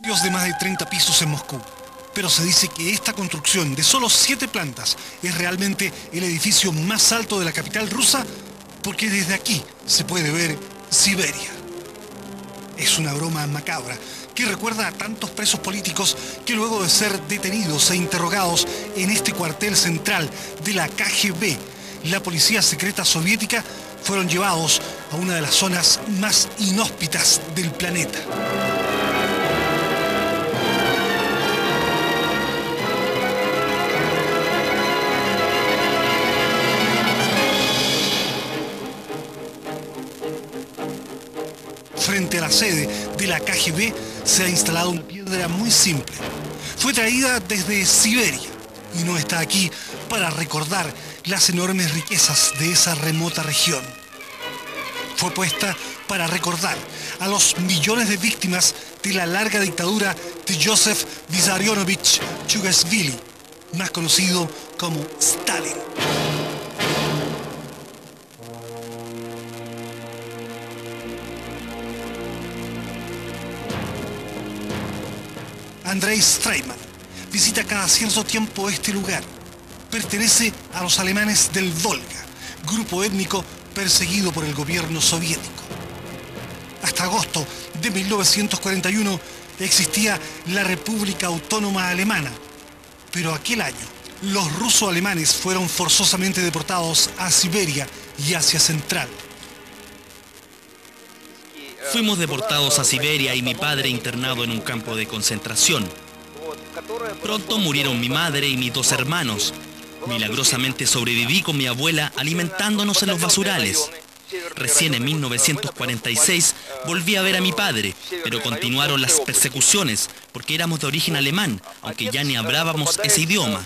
de más de 30 pisos en Moscú. Pero se dice que esta construcción de solo 7 plantas es realmente el edificio más alto de la capital rusa porque desde aquí se puede ver Siberia. Es una broma macabra que recuerda a tantos presos políticos que luego de ser detenidos e interrogados en este cuartel central de la KGB, la policía secreta soviética, fueron llevados a una de las zonas más inhóspitas del planeta. Frente a la sede de la KGB se ha instalado una piedra muy simple. Fue traída desde Siberia y no está aquí para recordar las enormes riquezas de esa remota región. Fue puesta para recordar a los millones de víctimas de la larga dictadura de Joseph Vissarionovich Chugashvili, más conocido como Stalin. Andrei Streimann visita cada cierto tiempo este lugar. Pertenece a los alemanes del Volga, grupo étnico perseguido por el gobierno soviético. Hasta agosto de 1941 existía la República Autónoma Alemana, pero aquel año los ruso-alemanes fueron forzosamente deportados a Siberia y Asia Central. Fuimos deportados a Siberia y mi padre internado en un campo de concentración. Pronto murieron mi madre y mis dos hermanos. Milagrosamente sobreviví con mi abuela alimentándonos en los basurales. Recién en 1946 volví a ver a mi padre, pero continuaron las persecuciones porque éramos de origen alemán, aunque ya ni hablábamos ese idioma.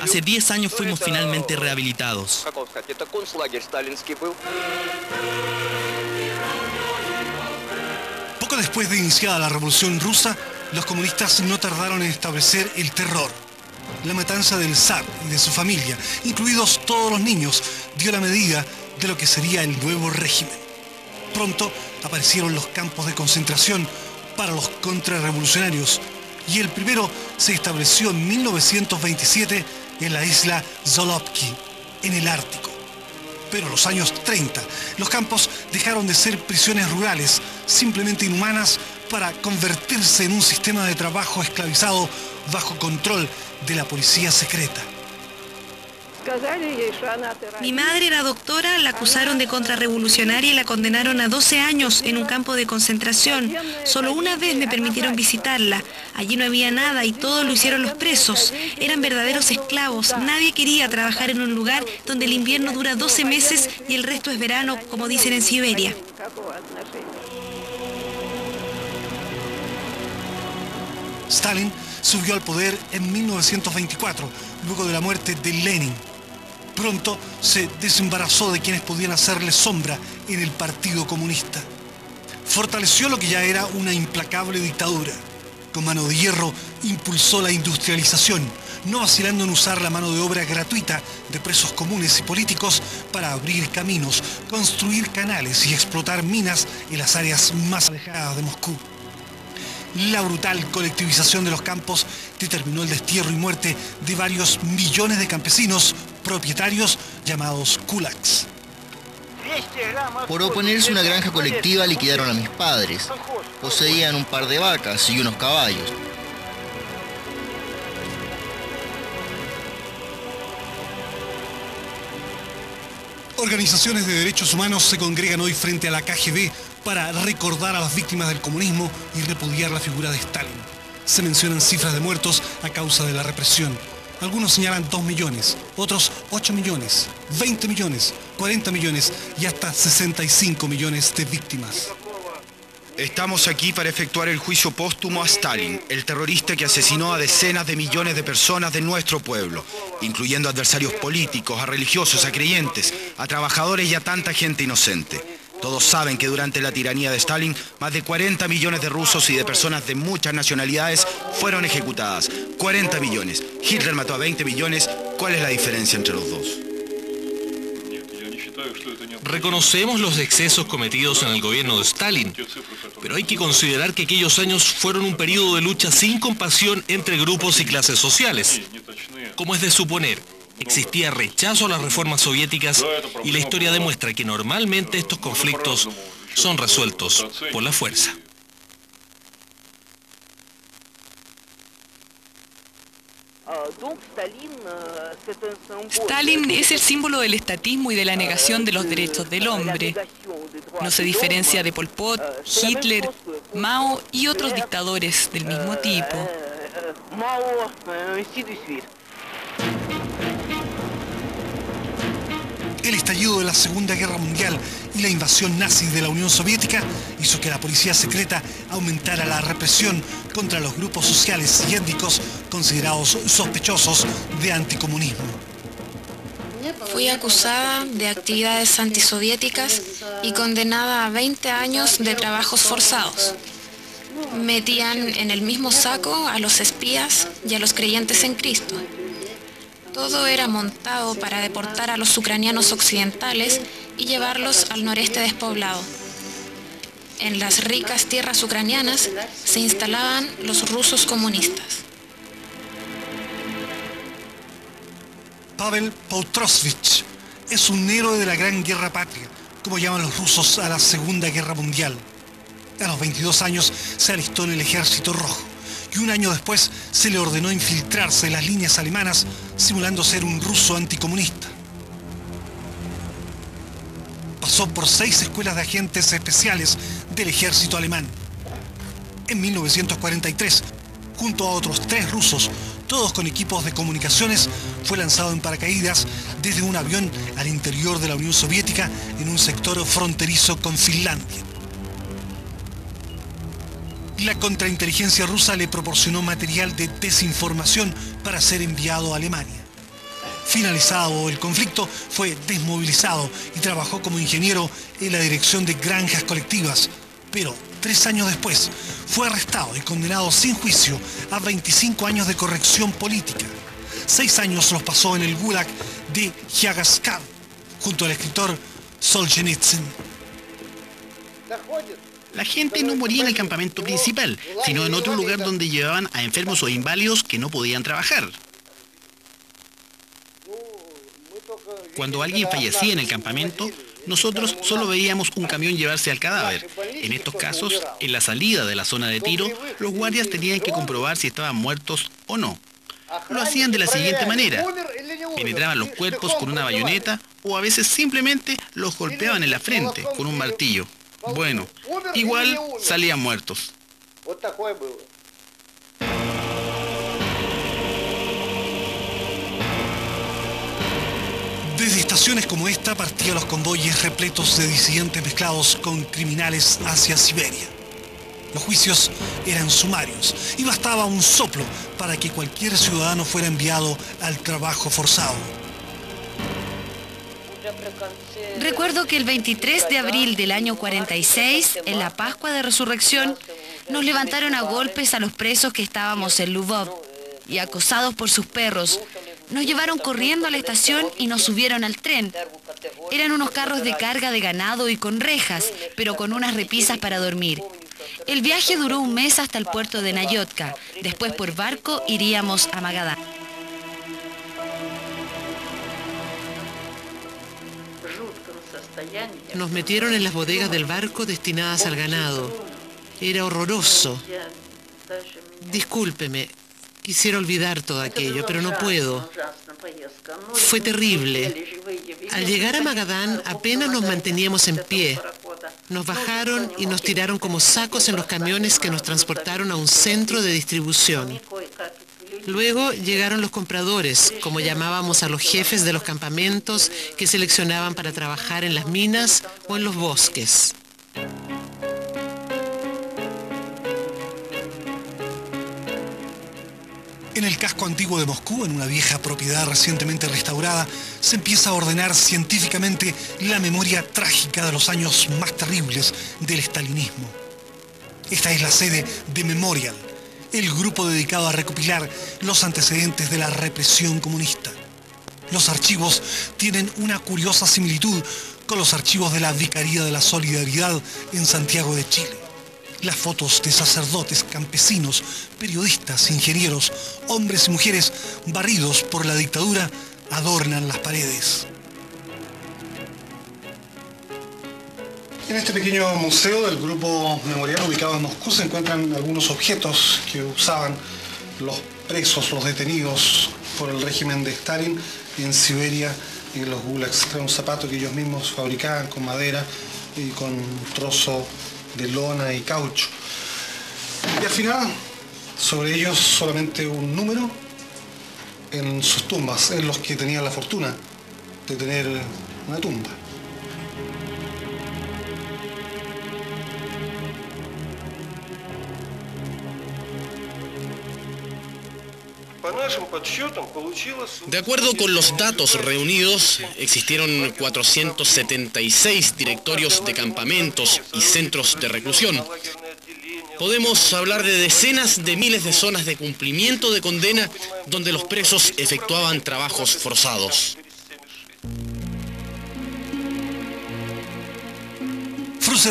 Hace 10 años fuimos finalmente rehabilitados. Después de iniciada la Revolución Rusa, los comunistas no tardaron en establecer el terror. La matanza del zar y de su familia, incluidos todos los niños, dio la medida de lo que sería el nuevo régimen. Pronto aparecieron los campos de concentración para los contrarrevolucionarios y el primero se estableció en 1927 en la isla Zolotki, en el Ártico pero en los años 30 los campos dejaron de ser prisiones rurales, simplemente inhumanas, para convertirse en un sistema de trabajo esclavizado bajo control de la policía secreta. Mi madre era doctora, la acusaron de contrarrevolucionaria y la condenaron a 12 años en un campo de concentración. Solo una vez me permitieron visitarla. Allí no había nada y todo lo hicieron los presos. Eran verdaderos esclavos. Nadie quería trabajar en un lugar donde el invierno dura 12 meses y el resto es verano, como dicen en Siberia. Stalin subió al poder en 1924, luego de la muerte de Lenin pronto se desembarazó de quienes podían hacerle sombra en el Partido Comunista. Fortaleció lo que ya era una implacable dictadura. Con mano de hierro impulsó la industrialización, no vacilando en usar la mano de obra gratuita de presos comunes y políticos para abrir caminos, construir canales y explotar minas en las áreas más alejadas de Moscú. La brutal colectivización de los campos determinó el destierro y muerte de varios millones de campesinos propietarios llamados kulaks. Por oponerse a una granja colectiva liquidaron a mis padres. Poseían un par de vacas y unos caballos. Organizaciones de derechos humanos se congregan hoy frente a la KGB para recordar a las víctimas del comunismo y repudiar la figura de Stalin. Se mencionan cifras de muertos a causa de la represión. Algunos señalan 2 millones, otros 8 millones, 20 millones, 40 millones y hasta 65 millones de víctimas. Estamos aquí para efectuar el juicio póstumo a Stalin, el terrorista que asesinó a decenas de millones de personas de nuestro pueblo, incluyendo adversarios políticos, a religiosos, a creyentes, a trabajadores y a tanta gente inocente. Todos saben que durante la tiranía de Stalin, más de 40 millones de rusos y de personas de muchas nacionalidades fueron ejecutadas. 40 millones. Hitler mató a 20 millones. ¿Cuál es la diferencia entre los dos? Reconocemos los excesos cometidos en el gobierno de Stalin, pero hay que considerar que aquellos años fueron un periodo de lucha sin compasión entre grupos y clases sociales. Como es de suponer, existía rechazo a las reformas soviéticas y la historia demuestra que normalmente estos conflictos son resueltos por la fuerza. Stalin es el símbolo del estatismo y de la negación de los derechos del hombre. No se diferencia de Pol Pot, Hitler, Mao y otros dictadores del mismo tipo. El estallido de la Segunda Guerra Mundial y la invasión nazi de la Unión Soviética hizo que la policía secreta aumentara la represión contra los grupos sociales y étnicos considerados sospechosos de anticomunismo. Fui acusada de actividades antisoviéticas y condenada a 20 años de trabajos forzados. Metían en el mismo saco a los espías y a los creyentes en Cristo. Todo era montado para deportar a los ucranianos occidentales y llevarlos al noreste despoblado. En las ricas tierras ucranianas se instalaban los rusos comunistas. Pavel Pautrosvich es un héroe de la Gran Guerra Patria, como llaman los rusos a la Segunda Guerra Mundial. A los 22 años se alistó en el Ejército Rojo y un año después se le ordenó infiltrarse en las líneas alemanas simulando ser un ruso anticomunista. Pasó por seis escuelas de agentes especiales del ejército alemán. En 1943, junto a otros tres rusos, todos con equipos de comunicaciones, fue lanzado en paracaídas desde un avión al interior de la Unión Soviética en un sector fronterizo con Finlandia. La contrainteligencia rusa le proporcionó material de desinformación para ser enviado a Alemania. Finalizado el conflicto, fue desmovilizado y trabajó como ingeniero en la dirección de granjas colectivas, pero tres años después fue arrestado y condenado sin juicio a 25 años de corrección política. Seis años los pasó en el Gulag de Yagaskar, junto al escritor Solzhenitsyn. La gente no moría en el campamento principal, sino en otro lugar donde llevaban a enfermos o inválidos que no podían trabajar. Cuando alguien fallecía en el campamento, nosotros solo veíamos un camión llevarse al cadáver. En estos casos, en la salida de la zona de tiro, los guardias tenían que comprobar si estaban muertos o no. Lo hacían de la siguiente manera. Penetraban los cuerpos con una bayoneta o a veces simplemente los golpeaban en la frente con un martillo. Bueno, igual salían muertos. Desde estaciones como esta partían los convoyes repletos de disidentes mezclados con criminales hacia Siberia. Los juicios eran sumarios y bastaba un soplo para que cualquier ciudadano fuera enviado al trabajo forzado. Recuerdo que el 23 de abril del año 46, en la Pascua de Resurrección, nos levantaron a golpes a los presos que estábamos en Lubov y acosados por sus perros. Nos llevaron corriendo a la estación y nos subieron al tren. Eran unos carros de carga de ganado y con rejas, pero con unas repisas para dormir. El viaje duró un mes hasta el puerto de Nayotka. Después por barco iríamos a Magadán. Nos metieron en las bodegas del barco destinadas al ganado. Era horroroso. Discúlpeme, quisiera olvidar todo aquello, pero no puedo. Fue terrible. Al llegar a Magadán apenas nos manteníamos en pie. Nos bajaron y nos tiraron como sacos en los camiones que nos transportaron a un centro de distribución. Luego llegaron los compradores, como llamábamos a los jefes de los campamentos que seleccionaban para trabajar en las minas o en los bosques. En el casco antiguo de Moscú, en una vieja propiedad recientemente restaurada, se empieza a ordenar científicamente la memoria trágica de los años más terribles del estalinismo. Esta es la sede de Memorial, el grupo dedicado a recopilar los antecedentes de la represión comunista. Los archivos tienen una curiosa similitud con los archivos de la Vicaría de la Solidaridad en Santiago de Chile. Las fotos de sacerdotes, campesinos, periodistas, ingenieros, hombres y mujeres barridos por la dictadura adornan las paredes. En este pequeño museo del grupo memorial ubicado en Moscú se encuentran algunos objetos que usaban los presos, los detenidos por el régimen de Stalin en Siberia y en los gulags. Era un zapato que ellos mismos fabricaban con madera y con trozo de lona y caucho. Y al final, sobre ellos solamente un número en sus tumbas, en los que tenían la fortuna de tener una tumba. De acuerdo con los datos reunidos, existieron 476 directorios de campamentos y centros de reclusión. Podemos hablar de decenas de miles de zonas de cumplimiento de condena donde los presos efectuaban trabajos forzados.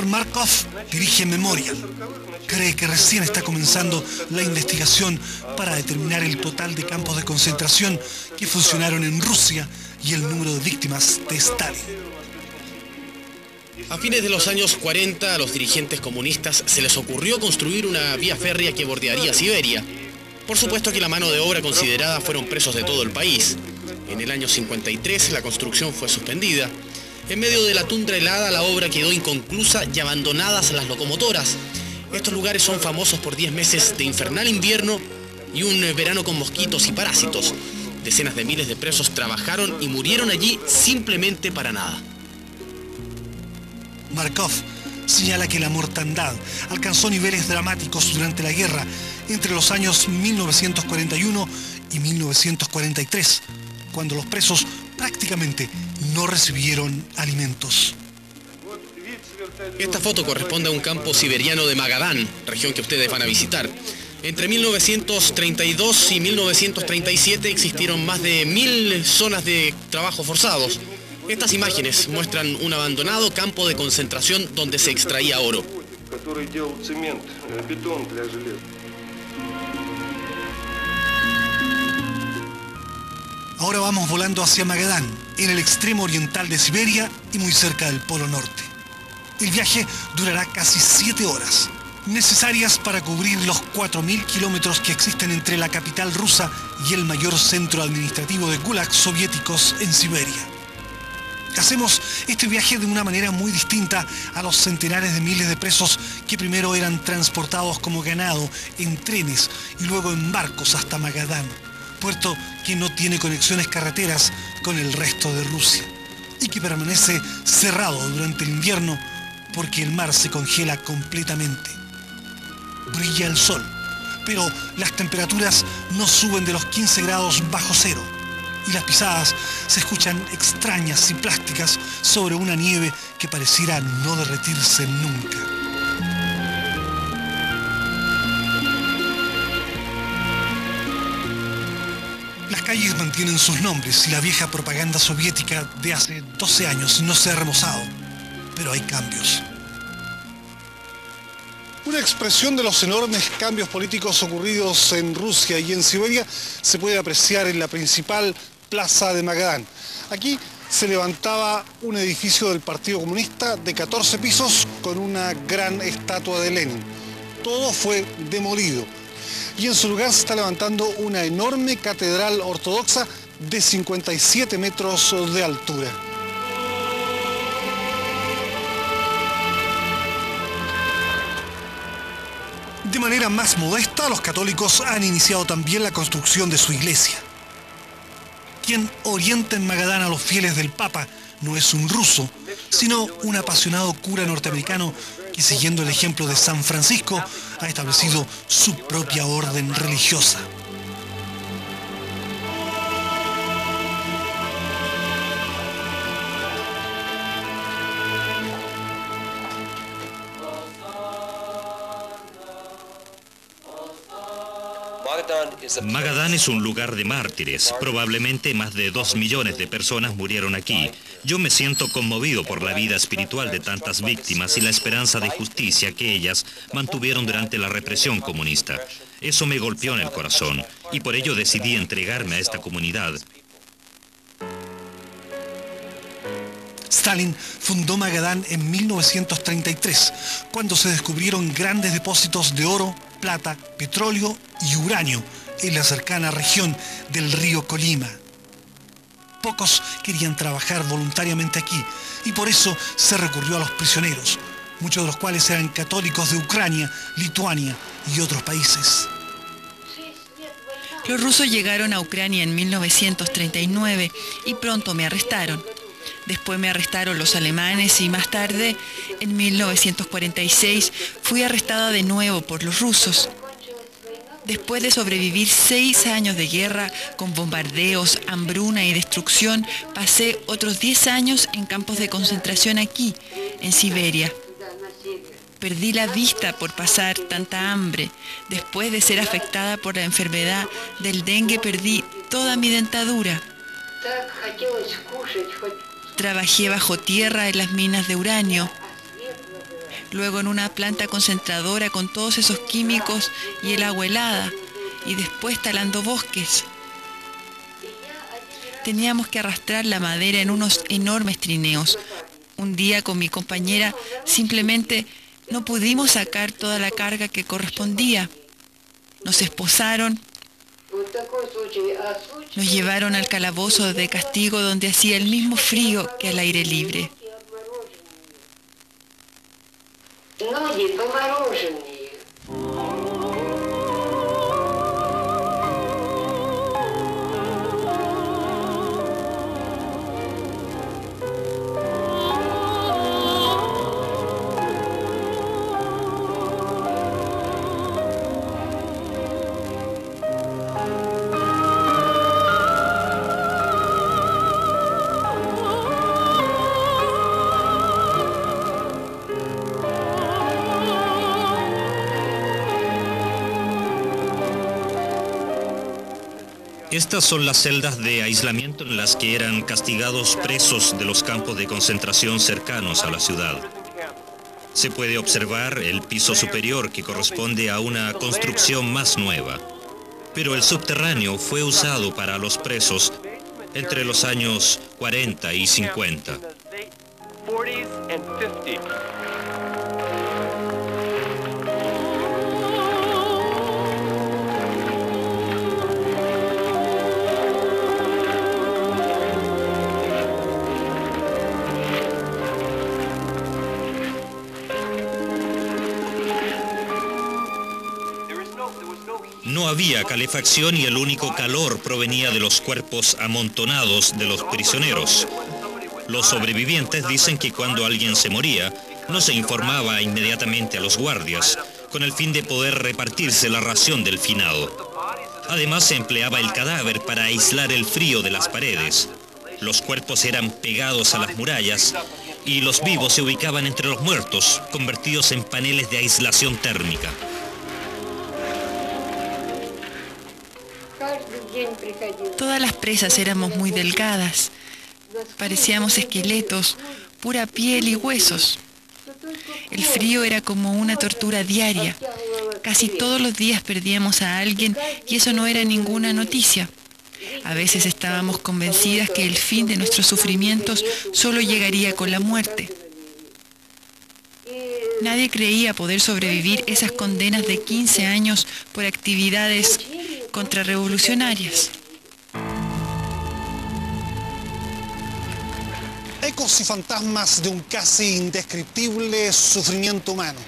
Markov dirige Memorial cree que recién está comenzando la investigación para determinar el total de campos de concentración que funcionaron en Rusia y el número de víctimas de Stalin. A fines de los años 40 a los dirigentes comunistas se les ocurrió construir una vía férrea que bordearía Siberia. Por supuesto que la mano de obra considerada fueron presos de todo el país. En el año 53 la construcción fue suspendida. En medio de la tundra helada la obra quedó inconclusa y abandonadas las locomotoras. Estos lugares son famosos por 10 meses de infernal invierno y un verano con mosquitos y parásitos. Decenas de miles de presos trabajaron y murieron allí simplemente para nada. Markov señala que la mortandad alcanzó niveles dramáticos durante la guerra entre los años 1941 y 1943, cuando los presos prácticamente no recibieron alimentos. Esta foto corresponde a un campo siberiano de Magadán, región que ustedes van a visitar. Entre 1932 y 1937 existieron más de mil zonas de trabajo forzados. Estas imágenes muestran un abandonado campo de concentración donde se extraía oro. Ahora vamos volando hacia Magadán, en el extremo oriental de Siberia y muy cerca del Polo Norte. El viaje durará casi 7 horas, necesarias para cubrir los 4.000 kilómetros que existen entre la capital rusa y el mayor centro administrativo de gulags soviéticos en Siberia. Hacemos este viaje de una manera muy distinta a los centenares de miles de presos que primero eran transportados como ganado en trenes y luego en barcos hasta Magadán, puerto que no tiene conexiones carreteras con el resto de Rusia y que permanece cerrado durante el invierno porque el mar se congela completamente. Brilla el sol, pero las temperaturas no suben de los 15 grados bajo cero y las pisadas se escuchan extrañas y plásticas sobre una nieve que pareciera no derretirse nunca. Calles mantienen sus nombres y la vieja propaganda soviética de hace 12 años no se ha remozado pero hay cambios. Una expresión de los enormes cambios políticos ocurridos en Rusia y en Siberia se puede apreciar en la principal plaza de Magadán. Aquí se levantaba un edificio del Partido Comunista de 14 pisos con una gran estatua de Lenin. Todo fue demolido y en su lugar se está levantando una enorme catedral ortodoxa de 57 metros de altura. De manera más modesta, los católicos han iniciado también la construcción de su iglesia. Quien orienta en Magadán a los fieles del Papa no es un ruso, sino un apasionado cura norteamericano que siguiendo el ejemplo de San Francisco ha establecido su propia orden religiosa. Magadán es un lugar de mártires. Probablemente más de dos millones de personas murieron aquí. Yo me siento conmovido por la vida espiritual de tantas víctimas y la esperanza de justicia que ellas mantuvieron durante la represión comunista. Eso me golpeó en el corazón y por ello decidí entregarme a esta comunidad. Stalin fundó Magadán en 1933, cuando se descubrieron grandes depósitos de oro, plata, petróleo y uranio en la cercana región del río Colima. Pocos querían trabajar voluntariamente aquí y por eso se recurrió a los prisioneros, muchos de los cuales eran católicos de Ucrania, Lituania y otros países. Los rusos llegaron a Ucrania en 1939 y pronto me arrestaron. Después me arrestaron los alemanes y más tarde, en 1946, fui arrestada de nuevo por los rusos. Después de sobrevivir seis años de guerra con bombardeos, hambruna y destrucción, pasé otros diez años en campos de concentración aquí, en Siberia. Perdí la vista por pasar tanta hambre. Después de ser afectada por la enfermedad del dengue, perdí toda mi dentadura. Trabajé bajo tierra en las minas de uranio, luego en una planta concentradora con todos esos químicos y el agua helada, y después talando bosques. Teníamos que arrastrar la madera en unos enormes trineos. Un día con mi compañera simplemente no pudimos sacar toda la carga que correspondía. Nos esposaron nos llevaron al calabozo de castigo donde hacía el mismo frío que al aire libre. ноги помороженные. Estas son las celdas de aislamiento en las que eran castigados presos de los campos de concentración cercanos a la ciudad. Se puede observar el piso superior que corresponde a una construcción más nueva. Pero el subterráneo fue usado para los presos entre los años 40 y 50. No había calefacción y el único calor provenía de los cuerpos amontonados de los prisioneros. Los sobrevivientes dicen que cuando alguien se moría, no se informaba inmediatamente a los guardias, con el fin de poder repartirse la ración del finado. Además se empleaba el cadáver para aislar el frío de las paredes. Los cuerpos eran pegados a las murallas y los vivos se ubicaban entre los muertos, convertidos en paneles de aislación térmica. Todas las presas éramos muy delgadas. Parecíamos esqueletos, pura piel y huesos. El frío era como una tortura diaria. Casi todos los días perdíamos a alguien y eso no era ninguna noticia. A veces estábamos convencidas que el fin de nuestros sufrimientos solo llegaría con la muerte. Nadie creía poder sobrevivir esas condenas de 15 años por actividades contrarrevolucionarias. Ecos y fantasmas de un casi indescriptible sufrimiento humano.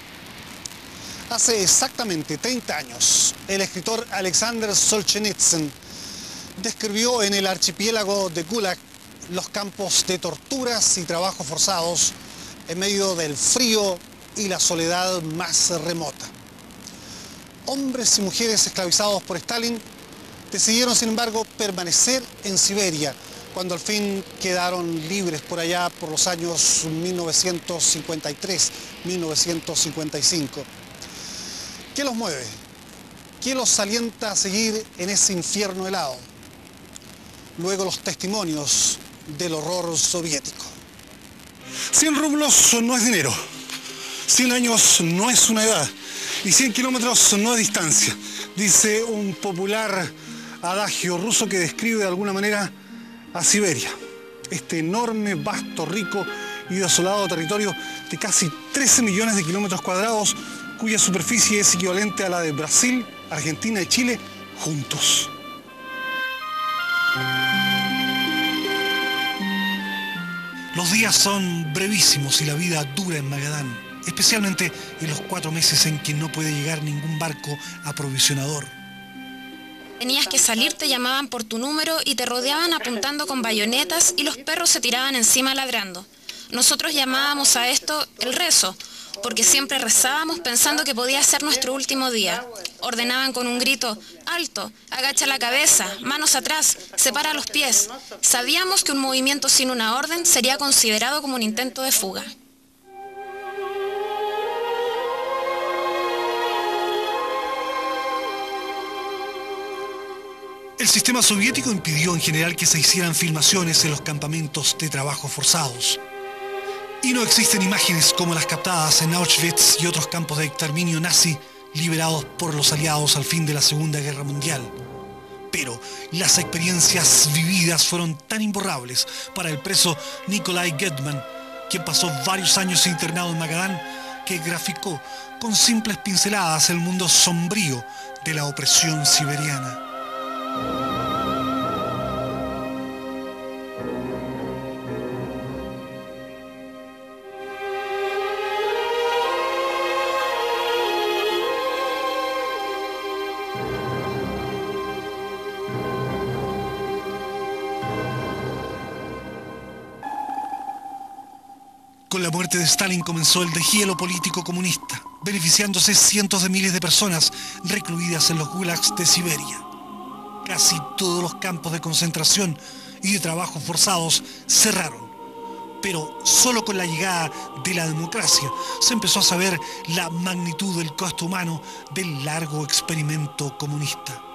Hace exactamente 30 años, el escritor Alexander Solzhenitsyn describió en el archipiélago de Gulag los campos de torturas y trabajos forzados en medio del frío y la soledad más remota hombres y mujeres esclavizados por Stalin decidieron, sin embargo, permanecer en Siberia cuando al fin quedaron libres por allá por los años 1953, 1955. ¿Qué los mueve? ¿Qué los alienta a seguir en ese infierno helado? Luego los testimonios del horror soviético. 100 rublos no es dinero, 100 años no es una edad y 100 kilómetros no es distancia, dice un popular adagio ruso que describe de alguna manera a Siberia, este enorme, vasto, rico y desolado territorio de casi 13 millones de kilómetros cuadrados, cuya superficie es equivalente a la de Brasil, Argentina y Chile juntos. Los días son brevísimos y la vida dura en Magadán, especialmente en los cuatro meses en que no puede llegar ningún barco aprovisionador. Tenías que salir, te llamaban por tu número y te rodeaban apuntando con bayonetas y los perros se tiraban encima ladrando. Nosotros llamábamos a esto el rezo, porque siempre rezábamos pensando que podía ser nuestro último día. Ordenaban con un grito, alto, agacha la cabeza, manos atrás, separa los pies. Sabíamos que un movimiento sin una orden sería considerado como un intento de fuga. El sistema soviético impidió en general que se hicieran filmaciones en los campamentos de trabajo forzados. Y no existen imágenes como las captadas en Auschwitz y otros campos de exterminio nazi liberados por los aliados al fin de la Segunda Guerra Mundial. Pero las experiencias vividas fueron tan imborrables para el preso Nikolai Gedman, quien pasó varios años internado en Magadán, que graficó con simples pinceladas el mundo sombrío de la opresión siberiana. Con la muerte de Stalin comenzó el deshielo político comunista, beneficiándose cientos de miles de personas recluidas en los gulags de Siberia. Casi todos los campos de concentración y de trabajo forzados cerraron. Pero solo con la llegada de la democracia se empezó a saber la magnitud del costo humano del largo experimento comunista.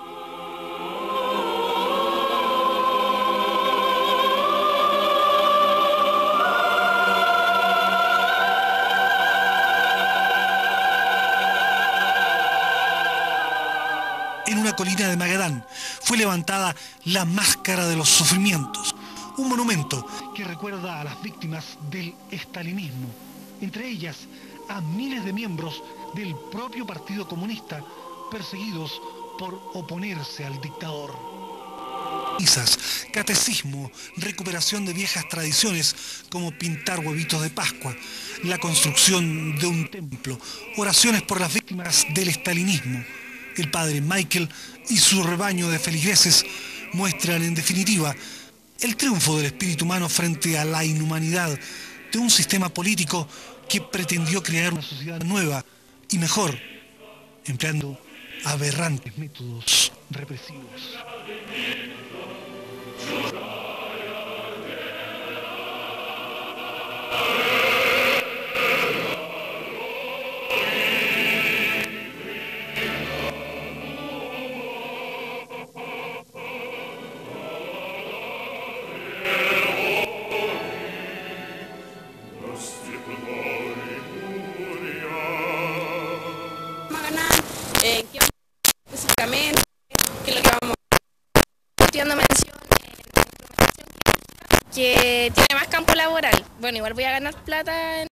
Colina de Magadán fue levantada la máscara de los sufrimientos, un monumento que recuerda a las víctimas del estalinismo, entre ellas a miles de miembros del propio Partido Comunista perseguidos por oponerse al dictador. Misas, catecismo, recuperación de viejas tradiciones como pintar huevitos de Pascua, la construcción de un templo, oraciones por las víctimas del estalinismo, el padre Michael y su rebaño de feligreses muestran en definitiva el triunfo del espíritu humano frente a la inhumanidad de un sistema político que pretendió crear una sociedad nueva y mejor, empleando aberrantes métodos represivos. Igual voy a ganar plata en